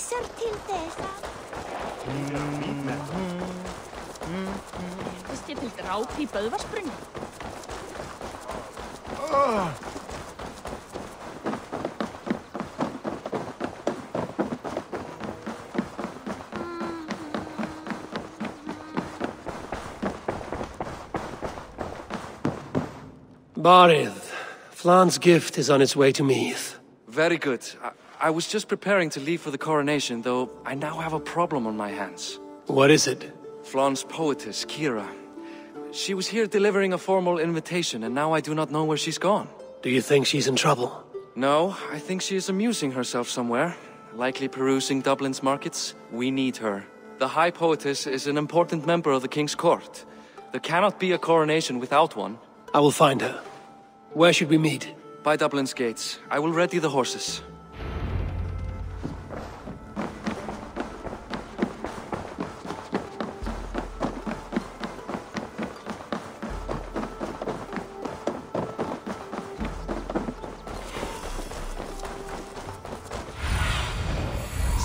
vísar til þess að Vist ég til dráp í Barid, Flann's gift is on its way to Meath. Very good. I, was just preparing to leave for the coronation, though I now have a problem on my hands. What is it? Flan's poetess, Ciara. She was here delivering a formal invitation, and now I do not know where she's gone. Do you think she's in trouble? No, I think she is amusing herself somewhere. Likely perusing Dublin's markets. We need her. The High Poetess is an important member of the King's Court. There cannot be a coronation without one. I will find her. Where should we meet? By Dublin's gates. I will ready the horses.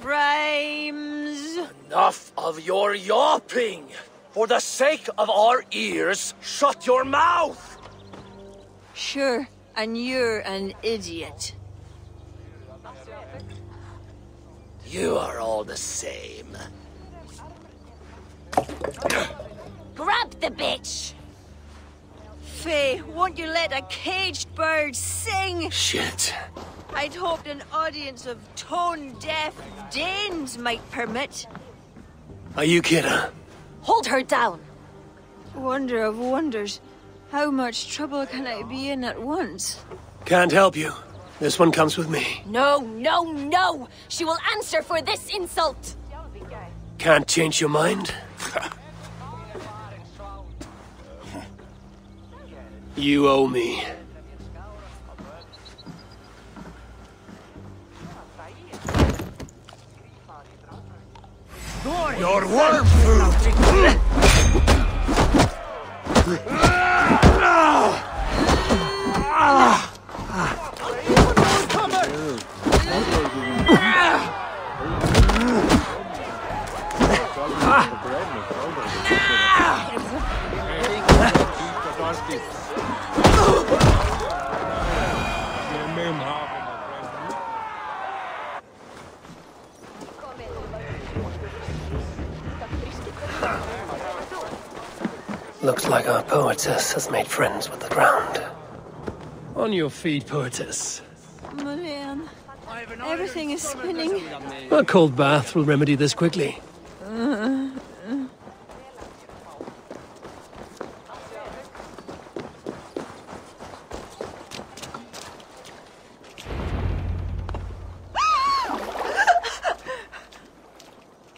that rhymes. Enough of your yawping! For the sake of our ears, shut your mouth! Sure, and you're an idiot. You are all the same. Grab the bitch! Faye, won't you let a caged bird sing? Shit. I'd hoped an audience of tone-deaf Danes might permit. Are you Ciara? Hold her down! Wonder of wonders. How much trouble can I be in at once? Can't help you. This one comes with me. No, no, no! She will answer for this insult! Can't change your mind? you owe me. Your worm food! Poetess has made friends with the ground. On your feet, poetess. Mulian, everything is spinning. A cold bath will remedy this quickly.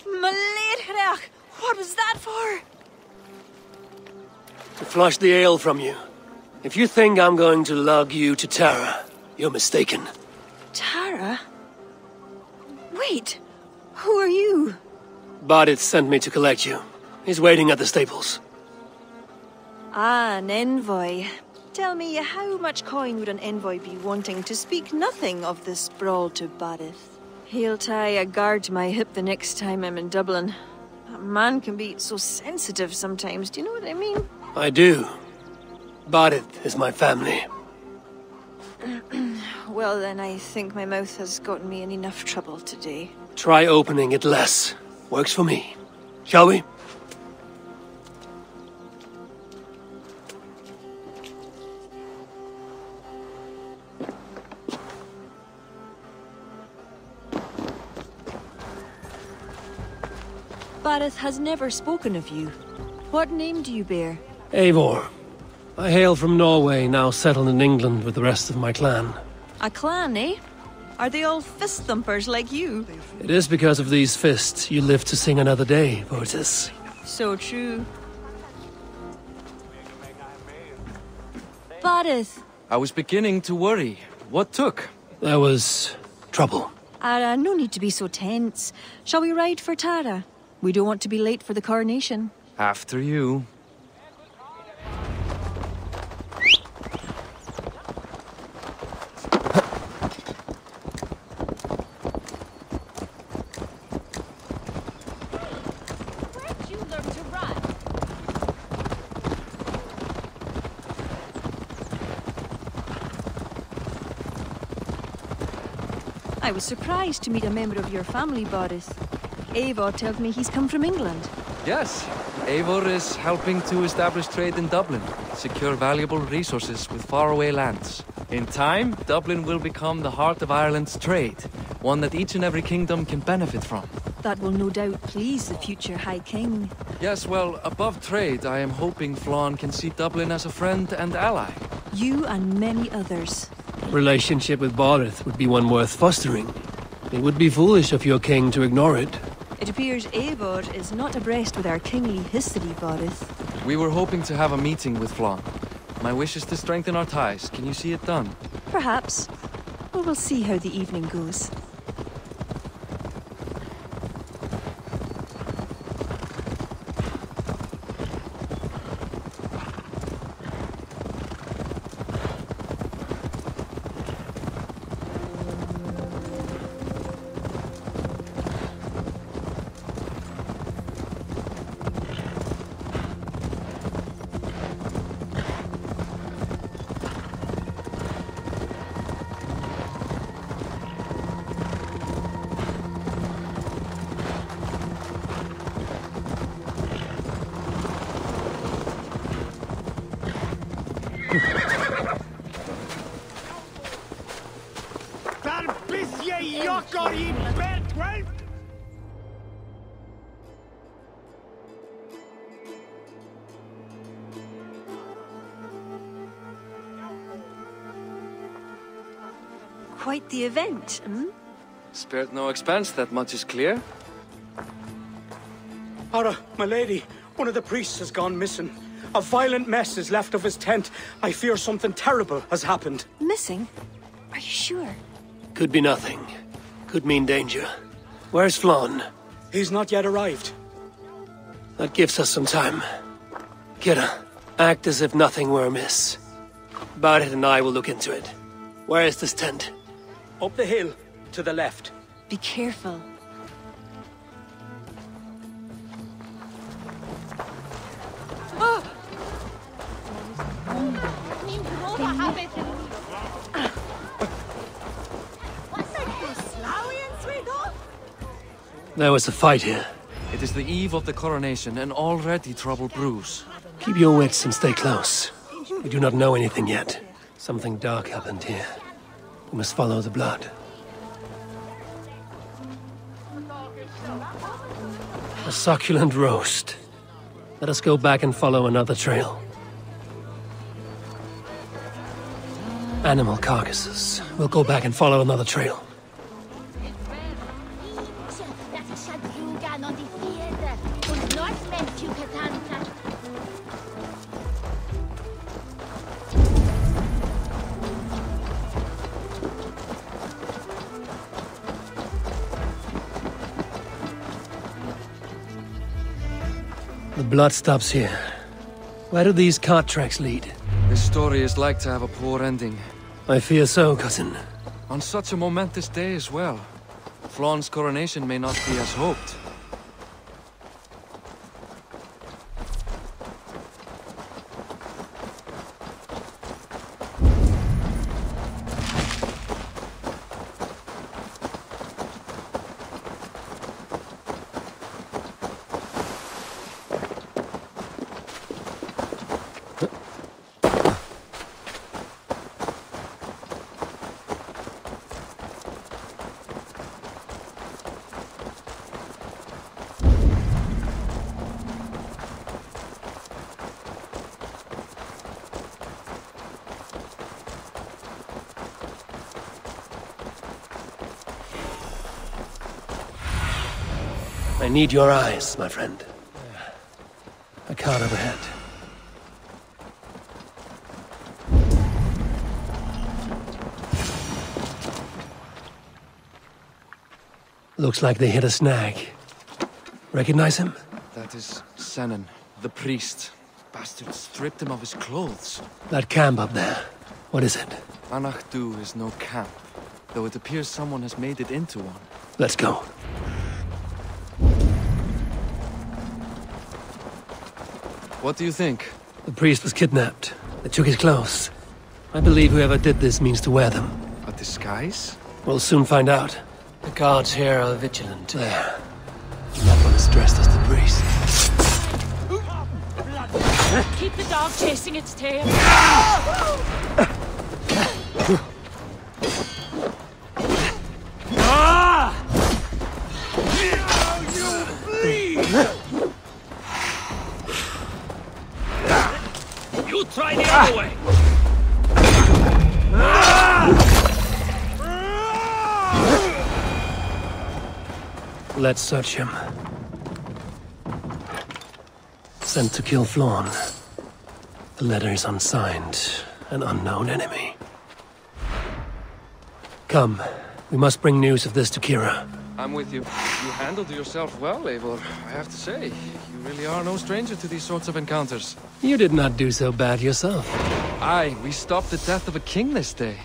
Maledreach, what was that for? To flush the ale from you. If you think I'm going to lug you to Tara, you're mistaken. Tara? Wait, who are you? Barid sent me to collect you. He's waiting at the stables. Ah, an envoy. Tell me, how much coin would an envoy be wanting to speak nothing of this brawl to Barid? He'll tie a guard to my hip the next time I'm in Dublin. A man can be so sensitive sometimes, do you know what I mean? I do. Barid is my family. Well, then I think my mouth has gotten me in enough trouble today. Try opening it less. Works for me. Shall we? Barid has never spoken of you. What name do you bear? Eivor. I hail from Norway, now settled in England with the rest of my clan. A clan, eh? Are they all fist thumpers like you? It is because of these fists you live to sing another day, Vortis. So true. Barid, I was beginning to worry. What took? There was trouble. Ara, no need to be so tense. Shall we ride for Tara? We don't want to be late for the coronation. After you learn to run? I was surprised to meet a member of your family, Boris. Eivor tells me he's come from England. Yes, Eivor is helping to establish trade in Dublin, secure valuable resources with faraway lands. In time, Dublin will become the heart of Ireland's trade, one that each and every kingdom can benefit from. That will no doubt please the future High King. Yes, well, above trade, I am hoping Flann can see Dublin as a friend and ally. You and many others. Relationship with Barid would be one worth fostering. It would be foolish of your king to ignore it. It appears Eivor is not abreast with our kingly history, Boris. We were hoping to have a meeting with Flann. My wish is to strengthen our ties. Can you see it done? Perhaps. Well, we'll see how the evening goes. Quite the event, hmm? Spared no expense, that much is clear. Ara, my lady, one of the priests has gone missing. A violent mess is left of his tent. I fear something terrible has happened. Missing? Are you sure? Could be nothing. Could mean danger. Where's Flann? He's not yet arrived. That gives us some time. Ciara, act as if nothing were amiss. Barid and I will look into it. Where is this tent? Up the hill, to the left. Be careful. There was a fight here. It is the eve of the coronation, and already trouble brews. Keep your wits and stay close. We do not know anything yet. Something dark happened here. We must follow the blood. A succulent roast. Let us go back and follow another trail. Animal carcasses. We'll go back and follow another trail. The blood stops here. Where do these cart tracks lead? This story is like to have a poor ending. I fear so, cousin. On such a momentous day as well. Flann's coronation may not be as hoped. Need your eyes, my friend. A card overhead. Looks like they hit a snag. Recognize him? That is Senan, the priest. Bastard stripped him of his clothes. That camp up there. What is it? Anachdu is no camp, though it appears someone has made it into one. Let's go. What do you think? The priest was kidnapped. They took his clothes. I believe whoever did this means to wear them. A disguise? We'll soon find out. The guards here are vigilant. There. That one is dressed as the priest. Keep the dog chasing its tail. way! Let's search him. Sent to kill Flann. The letter is unsigned. An unknown enemy. Come. We must bring news of this to Ciara. I'm with you. You handled yourself well, Eivor. I have to say, you really are no stranger to these sorts of encounters. You did not do so bad yourself. Aye, we stopped the death of a king this day.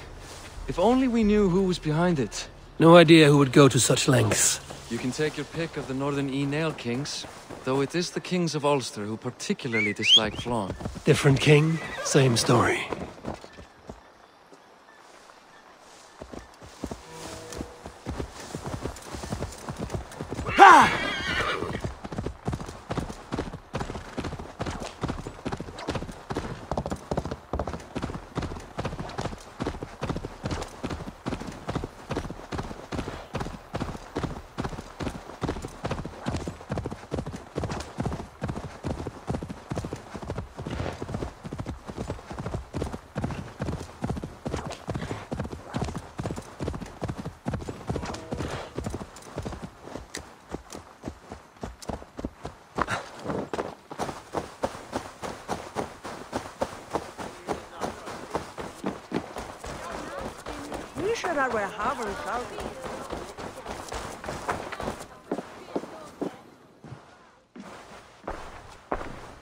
If only we knew who was behind it. No idea who would go to such lengths. You can take your pick of the Northern Uí Néill kings, though it is the kings of Ulster who particularly dislike Flann. Different king, same story.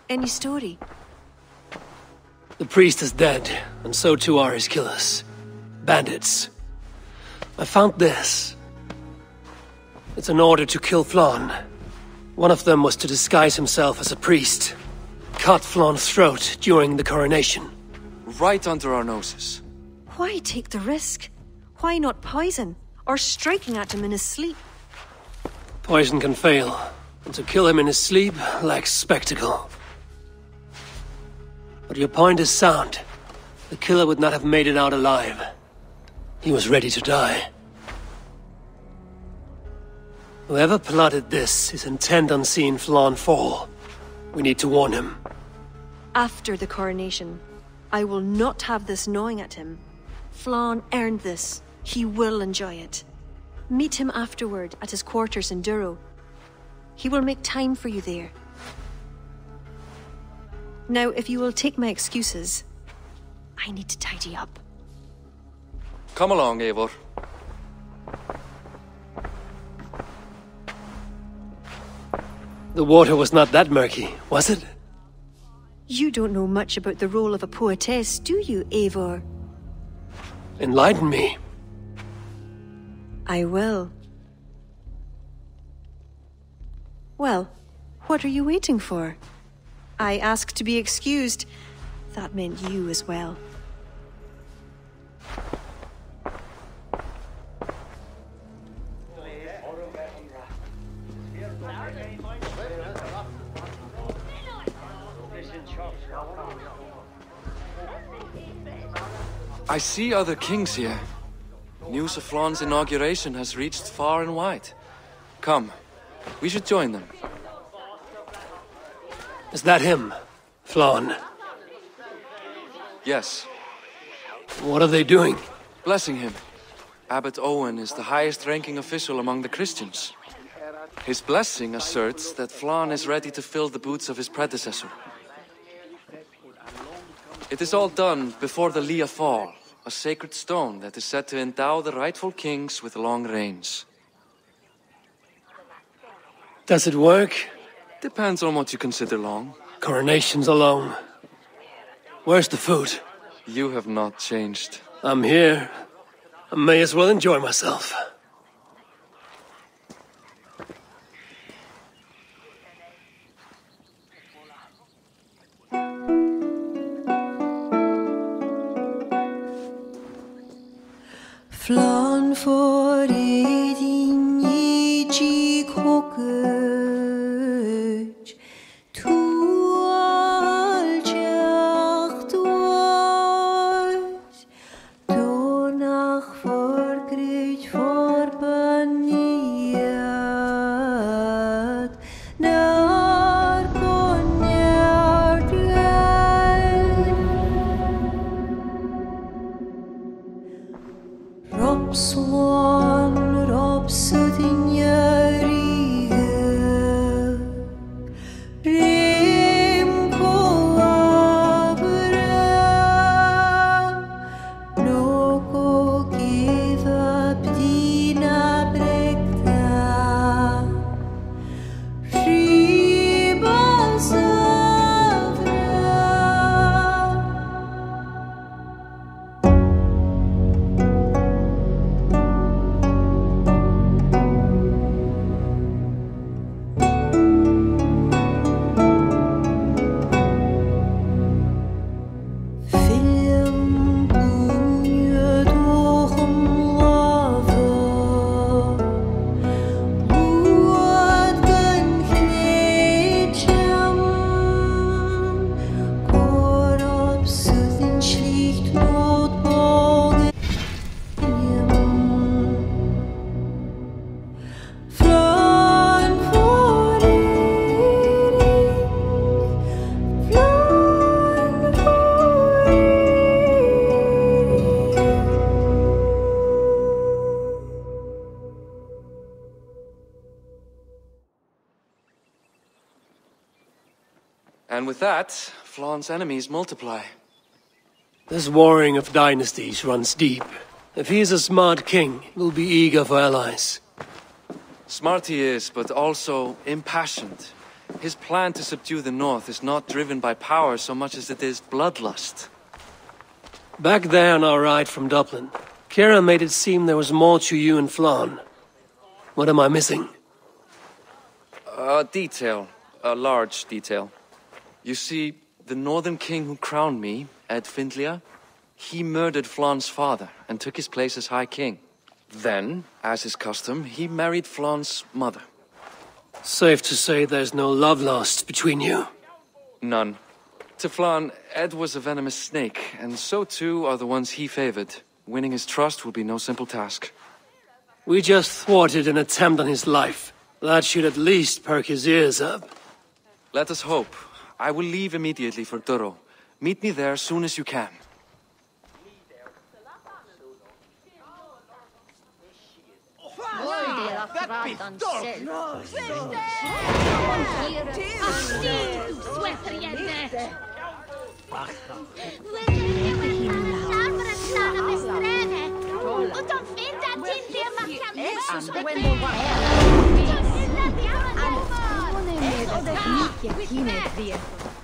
Any story? The priest is dead, and so too are his killers. Bandits. I found this. It's an order to kill Flann. One of them was to disguise himself as a priest. Cut Flann's throat during the coronation. Right under our noses. Why take the risk? Why not poison? Or striking at him in his sleep? Poison can fail, and to kill him in his sleep lacks spectacle. But your point is sound. The killer would not have made it out alive. He was ready to die. Whoever plotted this is intent on seeing Flann fall. We need to warn him. After the coronation, I will not have this gnawing at him. Flann earned this. He will enjoy it. Meet him afterward at his quarters in Duro. He will make time for you there. Now, if you will take my excuses, I need to tidy up. Come along, Eivor. The water was not that murky, was it? You don't know much about the role of a poetess, do you, Eivor? Enlighten me. I will. Well, what are you waiting for? I asked to be excused. That meant you as well. I see other kings here. News of Flann's inauguration has reached far and wide. Come, we should join them. Is that him? Flann? Yes, What are they doing? blessing him. Abbot Owen is the highest ranking official among the Christians. His blessing asserts that Flann is ready to fill the boots of his predecessor. It is all done before the Lia Fáil, a sacred stone that is said to endow the rightful kings with long reigns. Does it work? Depends on what you consider long. Coronations alone. Where's the food? You have not changed. I'm here. I may as well enjoy myself. Flann for din Robswan, Robsudinjörige And with that, Flann's enemies multiply. This warring of dynasties runs deep. If he is a smart king, he'll be eager for allies. Smart he is, but also impassioned. His plan to subdue the north is not driven by power so much as it is bloodlust. Back there on our ride from Dublin, Ciara made it seem there was more to you and Flann. What am I missing? A detail, a large detail. You see, the northern king who crowned me, Aed Findliath, he murdered Flann's father and took his place as High King. Then, as is custom, he married Flann's mother. Safe to say there's no love lost between you. None. To Flann, Ed was a venomous snake, and so too are the ones he favored. Winning his trust will be no simple task. We just thwarted an attempt on his life. That should at least perk his ears up. Let us hope. I will leave immediately for Duro. Meet me there as soon as you can. Och de finner till det man kan